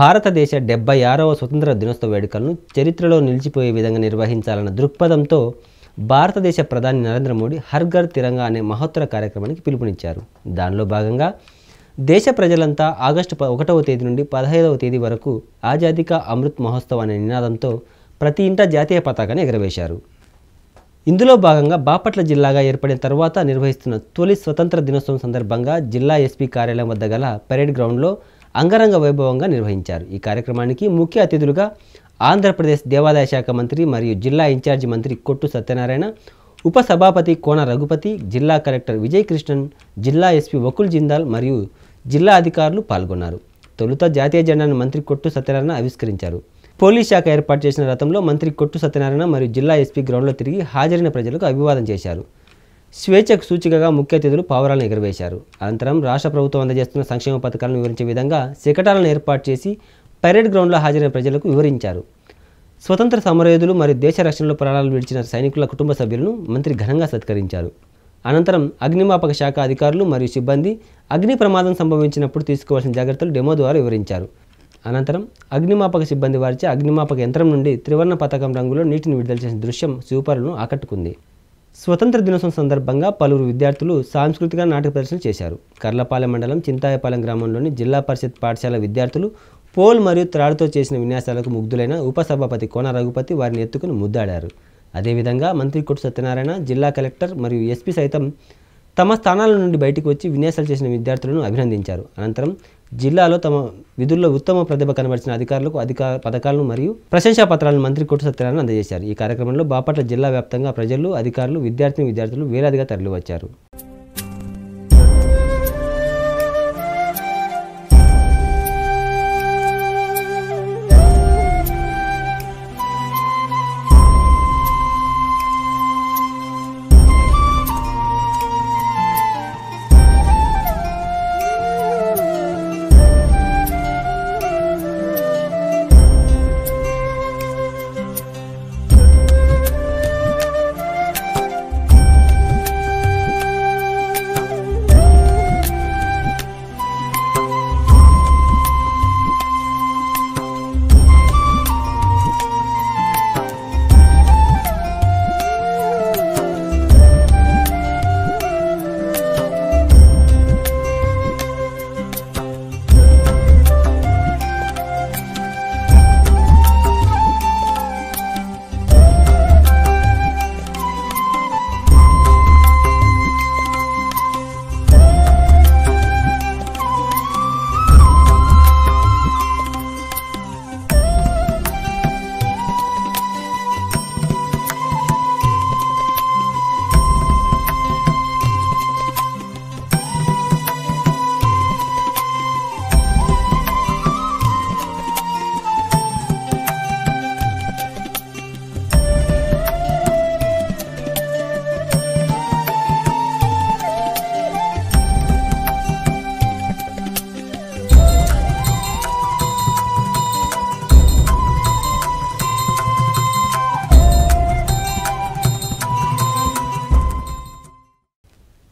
భారతదేశ డెబ్బై ఆరవ స్వతంత్ర దినోత్సవ వేడుకలను చరిత్రలో నిలిచిపోయే విధంగా నిర్వహించాలన్న దృక్పథంతో భారతదేశ ప్రధాని నరేంద్ర మోడీ హర్ఘర్ తిరంగా అనే మహోత్తర కార్యక్రమానికి పిలుపునిచ్చారు. దానిలో భాగంగా దేశ ప్రజలంతా ఆగస్టు ప- ఒకటవ తేదీ నుండి పదహైదవ తేదీ వరకు ఆజాదికా అమృత్ మహోత్సవ్ అనే నినాదంతో ప్రతి ఇంట జాతీయ పతాకాన్ని ఎగరవేశారు. ఇందులో భాగంగా బాపట్ల జిల్లాగా ఏర్పడిన తర్వాత నిర్వహిస్తున్న తొలి స్వతంత్ర దినోత్సవం సందర్భంగా జిల్లా ఎస్పీ కార్యాలయం వద్ద గల పరేడ్ గ్రౌండ్లో అంగరంగ వైభవంగా నిర్వహించారు. ఈ కార్యక్రమానికి ముఖ్య అతిథులుగా ఆంధ్రప్రదేశ్ దేవాదాయ శాఖ మంత్రి మరియు జిల్లా ఇన్ఛార్జి మంత్రి కొట్టు సత్యనారాయణ ఉప సభాపతి కోన రఘుపతి జిల్లా కలెక్టర్ విజయ్ కృష్ణన్ జిల్లా ఎస్పీ వకుల్ జిందాల్ మరియు జిల్లా అధికారులు పాల్గొన్నారు. తొలుత జాతీయ జెండాను మంత్రి కొట్టు సత్యనారాయణ ఆవిష్కరించారు. పోలీస్ శాఖ ఏర్పాటు చేసిన రథంలో మంత్రి కొట్టు సత్యనారాయణ మరియు జిల్లా ఎస్పీ గ్రౌండ్లో తిరిగి హాజరైన ప్రజలకు అభివాదం చేశారు. స్వేచ్ఛకు సూచికగా ముఖ్య అతిథులు పావురాలను ఎగురవేశారు. అనంతరం రాష్ట్ర ప్రభుత్వం అందజేస్తున్న సంక్షేమ పథకాలను వివరించే విధంగా శకటాలను ఏర్పాటు చేసి పరేడ్ గ్రౌండ్లో హాజరైన ప్రజలకు వివరించారు. స్వతంత్ర సమరయోధులు మరియు దేశ రక్షణలో ప్రాణాలు విడిచిన సైనికుల కుటుంబ సభ్యులను మంత్రి ఘనంగా సత్కరించారు. అనంతరం అగ్నిమాపక శాఖ అధికారులు మరియు సిబ్బంది అగ్ని ప్రమాదం సంభవించినప్పుడు తీసుకోవాల్సిన జాగ్రత్తలు డెమో ద్వారా వివరించారు. అనంతరం అగ్నిమాపక సిబ్బంది వారిచే అగ్నిమాపక యంత్రం నుండి త్రివర్ణ పథకం రంగులో నీటిని విడుదల చేసిన దృశ్యం సూపర్లను ఆకట్టుకుంది. స్వతంత్ర దినోత్సవం సందర్భంగా పలువురు విద్యార్థులు సాంస్కృతిక నాటక ప్రదర్శన చేశారు. కర్లపాలెం మండలం చింతాయపాలెం గ్రామంలోని జిల్లా పరిషత్ పాఠశాల విద్యార్థులు పోల్ మరియు త్రాడుతో చేసిన విన్యాసాలకు ముగ్ధులైన ఉపసభాపతి కోన రఘుపతి వారిని ఎత్తుకుని ముద్దాడారు. అదేవిధంగా మంత్రి కొట్టు సత్యనారాయణ జిల్లా కలెక్టర్ మరియు ఎస్పీ సైతం తమ స్థానాల నుండి బయటకు వచ్చి విన్యాసాలు చేసిన విద్యార్థులను అభినందించారు. అనంతరం జిల్లాలో తమ విధుల్లో ఉత్తమ ప్రతిభ కనబరిచిన అధికారులకు అధికార పథకాలను మరియు ప్రశంసా పత్రాలను మంత్రి కొట్టు సత్యనారాయణ అందజేశారు. ఈ కార్యక్రమంలో బాపట్ల జిల్లా వ్యాప్తంగా ప్రజలు అధికారులు విద్యార్థిని విద్యార్థులు వేలాదిగా తరలివచ్చారు.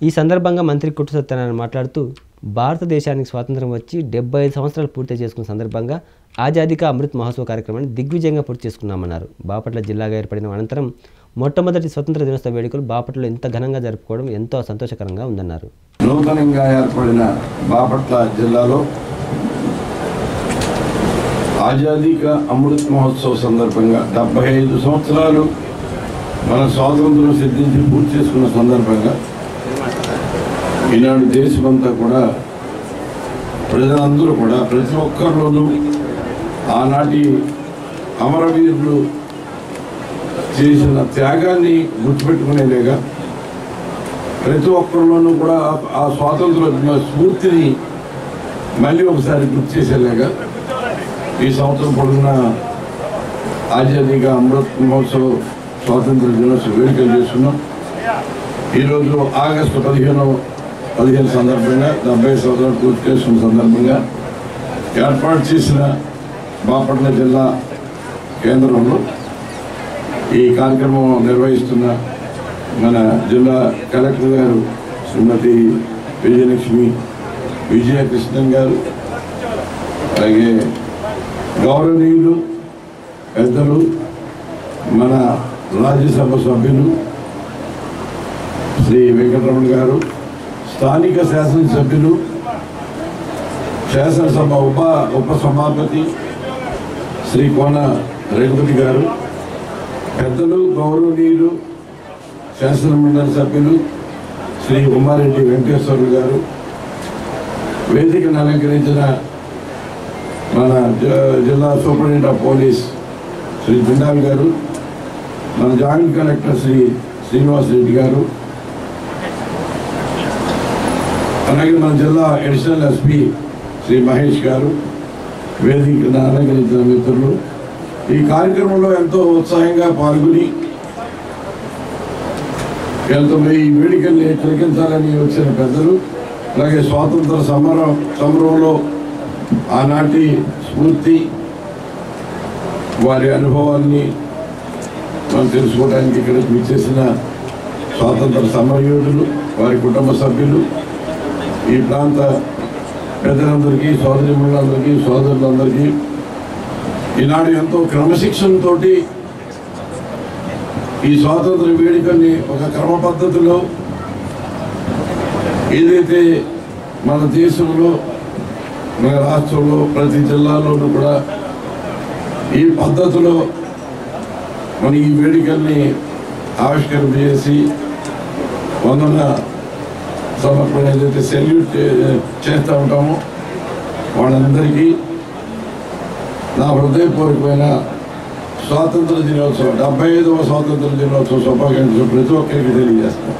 ఈ సందర్భంగా మంత్రి కుట్టు సత్యనారాయణ మాట్లాడుతూ భారతదేశానికి స్వాతంత్రం వచ్చి డెబ్బై ఐదు సంవత్సరాలు పూర్తి చేసుకున్న సందర్భంగా ఆజాదిక అమృత్ మహోత్సవ కార్యక్రమాన్ని దిగ్విజయంగా పూర్తి చేసుకున్నామన్నారు. బాపట్ల జిల్లాగా ఏర్పడిన అనంతరం మొట్టమొదటి స్వతంత్ర దినోత్సవ వేడుకలు బాపట్లలో ఇంత ఘనంగా జరుపుకోవడం ఎంతో సంతోషకరంగా ఉందన్నారు. నూతనంగా ఏర్పడిన బాపట్ల జిల్లాలో ఆజాదిక అమృత్ మహోత్సవ సందర్భంగా డెబ్బై ఐదు సంవత్సరాలు మన స్వాతంత్రం సిద్ధించి పూర్తి చేసుకున్న సందర్భంగా ఈనాడు దేశమంతా కూడా ప్రజలందరూ కూడా ప్రతి ఒక్కరిలోనూ ఆనాటి అమరవీరులు చేసిన త్యాగాన్ని గుర్తుపెట్టుకునేలేగా ప్రతి ఒక్కరిలోనూ కూడా ఆ- స్వాతంత్ర్య స్వాతంత్ర స్ఫూర్తిని మళ్ళీ ఒకసారి గుర్తు చేసేలాగా ఈ సంవత్సరం పొడుగున ఆజాదీగా అమృత్ మహోత్సవ్ స్వాతంత్ర దినోత్సవ వేడుకలు చేస్తున్నాం. ఈరోజు ఆగస్టు పదిహేను పదిహేను సందర్భంగా డెబ్బై సంవత్సరాలు పూర్తి చేసుకున్న సందర్భంగా ఏర్పాటు చేసిన బాపట్ల జిల్లా కేంద్రంలో ఈ కార్యక్రమం నిర్వహిస్తున్న మన జిల్లా కలెక్టర్ గారు శ్రీమతి విజయలక్ష్మి విజయకృష్ణన్ గారు అలాగే గౌరవనీయులు పెద్దలు మన రాజ్యసభ సభ్యులు శ్రీ వెంకటరమణ గారు స్థానిక శాసనసభ్యులు శాసనసభ ఉప ఉప సభాపతి శ్రీ కోన రఘుపతి గారు పెద్దలు గౌరవనీయులు శాసనమండలి సభ్యులు శ్రీ ఉమారెడ్డి వెంకటేశ్వర్లు గారు వేదికను అలంకరించిన మన జిల్లా superintendent of police Shri Jindal గారు మన జాయింట్ కలెక్టర్ శ్రీ శ్రీనివాస్ రెడ్డి గారు అలాగే మన జిల్లా అడిషనల్ ఎస్పీ శ్రీ మహేష్ గారు వేదిక అలంకరించిన మిత్రులు. ఈ కార్యక్రమంలో ఎంతో ఉత్సాహంగా పాల్గొని ఎంతో ఈ వేడుకల్ని తిలకించాలని వచ్చిన పెద్దలు అలాగే స్వాతంత్ర సమరం సమరంలో ఆనాటి స్ఫూర్తి వారి అనుభవాల్ని మనం తెలుసుకోవడానికి ఇక్కడ చేసిన స్వాతంత్ర సమరయోధులు వారి కుటుంబ సభ్యులు ఈ ప్రాంత పెద్దలందరికీ సోదరిమణులందరికీ సోదరులందరికీ ఈనాడు ఎంతో క్రమశిక్షణతో ఈ స్వాతంత్ర వేడుకని ఒక క్రమ పద్ధతిలో ఏదైతే మన దేశంలో మన రాష్ట్రంలో ప్రతి జిల్లాలోనూ కూడా ఈ పద్ధతిలో మన ఈ వేడుకల్ని ఆవిష్కరణ చేసి వందన సమర్పణ ఏదైతే సెల్యూట్ చేస్తూ ఉంటామో. వాళ్ళందరికీ నా హృదయపూర్వకమైన స్వాతంత్ర దినోత్సవం డెబ్బై ఐదవ స్వాతంత్ర దినోత్సవ శుభాకాంక్షలు ప్రతి ఒక్కరికి తెలియజేస్తాం.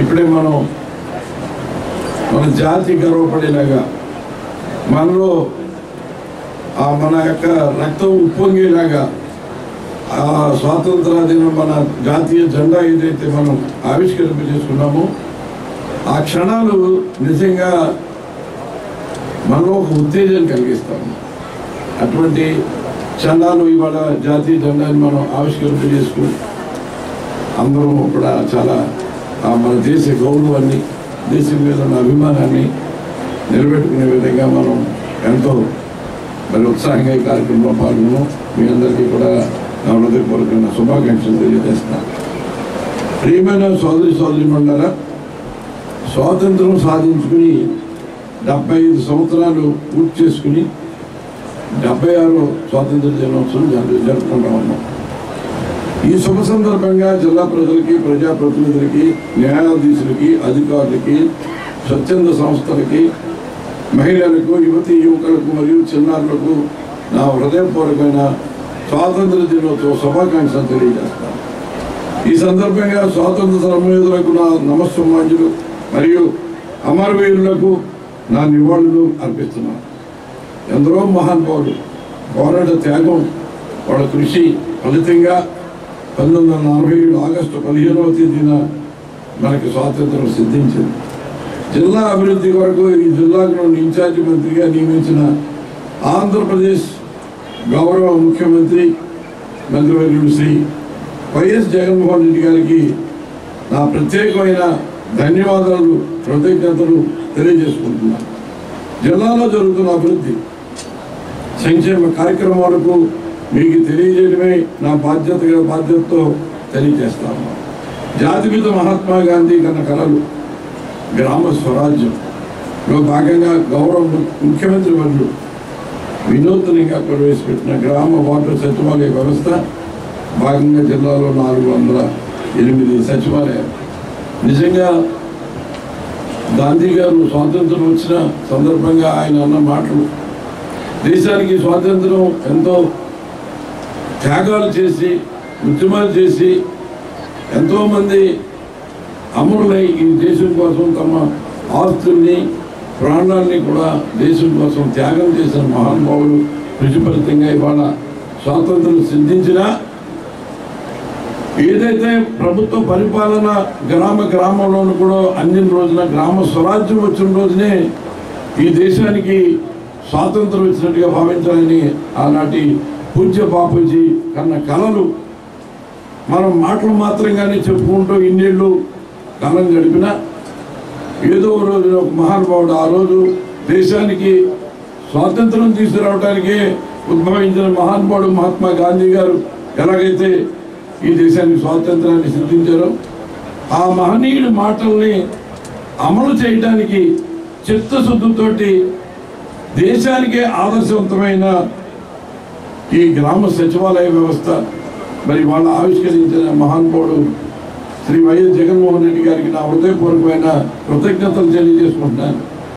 ఇప్పుడే మనం మన జాతి గర్వపడేలాగా మనలో ఆ మన యొక్క రక్తం ఉప్పొంగేలాగా ఆ స్వాతంత్ర దినం మన జాతీయ జెండా ఏదైతే మనం ఆవిష్కరింప చేసుకున్నామో ఆ క్షణాలు నిజంగా మనలో ఒక ఉత్తేజం కలిగిస్తాము అటువంటి క్షణాలు ఇవాళ జాతీయ జెండాని మనం ఆవిష్కరింప చేసుకుని అందరం కూడా చాలా మన దేశ గౌరవాన్ని దేశం మీద ఉన్న అభిమానాన్ని నిలబెట్టుకునే విధంగా మనం ఎంతో మరి ఉత్సాహంగా ఈ కార్యక్రమంలో పాల్గొన్నాం. మీ అందరికీ కూడా నా హృదయపూర్వకంగా శుభాకాంక్షలు తెలియజేస్తాను ప్రియమైన సోదరి సోదరి మండల స్వాతంత్రం సాధించుకుని డెబ్బై ఐదు సంవత్సరాలు పూర్తి చేసుకుని డెబ్బై ఆరో స్వాతంత్ర దినోత్సవం జరుపుకుంటా ఉన్నాం. ఈ శుభ సందర్భంగా జిల్లా ప్రజలకి ప్రజాప్రతినిధులకి న్యాయాధీశులకి అధికారులకి స్వచ్ఛంద సంస్థలకి మహిళలకు యువతి యువకులకు మరియు చిన్నారులకు నా హృదయపూర్వకమైన స్వాతంత్ర దినోత్సవ శుభాకాంక్షలు తెలియజేస్తాను. ఈ సందర్భంగా స్వాతంత్ర సమయోధులకు నా నమస్సమాంజులు. మరియు అమరవీరులకు నా నివాళులు అర్పిస్తున్నాను. ఎందరో మహానుభావులు పోరాట త్యాగం వాళ్ళ కృషి ఫలితంగా పంతొమ్మిది వందల నలభై ఏడు ఆగస్టు పదిహేనవ తేదీన మనకి స్వాతంత్రం సిద్ధించింది. జిల్లా అభివృద్ధి కొరకు ఈ జిల్లాకు నన్ను ఇన్ఛార్జి మంత్రిగా నియమించిన ఆంధ్రప్రదేశ్ గౌరవ ముఖ్యమంత్రి మంత్రివర్యుడు శ్రీ వైఎస్ జగన్మోహన్ రెడ్డి గారికి నా ప్రత్యేకమైన ధన్యవాదాలు కృతజ్ఞతలు తెలియజేసుకుంటున్నాను. జిల్లాలో జరుగుతున్న అభివృద్ధి సంక్షేమ కార్యక్రమాలకు మీకు తెలియజేయడమే నా బాధ్యతగా బాధ్యతతో తెలియజేస్తాను. జాతిపిత మహాత్మా గాంధీ కన్న కళలు గ్రామ స్వరాజ్యంలో భాగంగా గౌరవ ముఖ్యమంత్రి వర్యులు వినూత్నంగా ప్రవేశపెట్టిన గ్రామ వాటర్ సచివాలయ వ్యవస్థ భాగంగా జిల్లాలో నాలుగు వందల ఎనిమిది సచివాలయాలు. నిజంగా గాంధీ గారు స్వాతంత్రం వచ్చిన సందర్భంగా ఆయన అన్న మాటలు దేశానికి స్వాతంత్రం ఎంతో త్యాగాలు చేసి ఉద్యమాలు చేసి ఎంతోమంది అమరులై ఈ దేశం కోసం తమ ఆస్తుల్ని ప్రాణాలని కూడా దేశం కోసం త్యాగం చేసిన మహానుభావులు కృషి ఫలితంగా ఇవాళ స్వాతంత్రం సిద్ధించినా ఏదైతే ప్రభుత్వ పరిపాలన గ్రామ గ్రామంలోనూ కూడా అందిన రోజున గ్రామ స్వరాజ్యం వచ్చిన రోజునే ఈ దేశానికి స్వాతంత్రం వచ్చినట్టుగా భావించాలని ఆనాటి పూజ్య బాపూజీ కన్న కళలు మనం మాటలు మాత్రంగానే చెప్పుకుంటూ ఇన్నేళ్ళు కాలం గడిపిన ఏదో ఓ రోజున ఒక మహానుభావుడు ఆ రోజు దేశానికి స్వాతంత్రం తీసుకురావడానికి ఉద్భవించిన మహానుభావుడు మహాత్మా గాంధీ గారు ఎలాగైతే ఈ దేశానికి స్వాతంత్రాన్ని సిద్ధించారో. ఆ మహనీయుడి మాటల్ని అమలు చేయడానికి చిత్తశుద్ధితోటి దేశానికే ఆదర్శవంతమైన ఈ గ్రామ సచివాలయ వ్యవస్థ మరి వాళ్ళు ఆవిష్కరించిన మహానుభావుడు శ్రీ వైఎస్ జగన్మోహన్ రెడ్డి గారికి నా హృదయపూర్వకమైన కృతజ్ఞతలు తెలియజేసుకుంటున్నాను.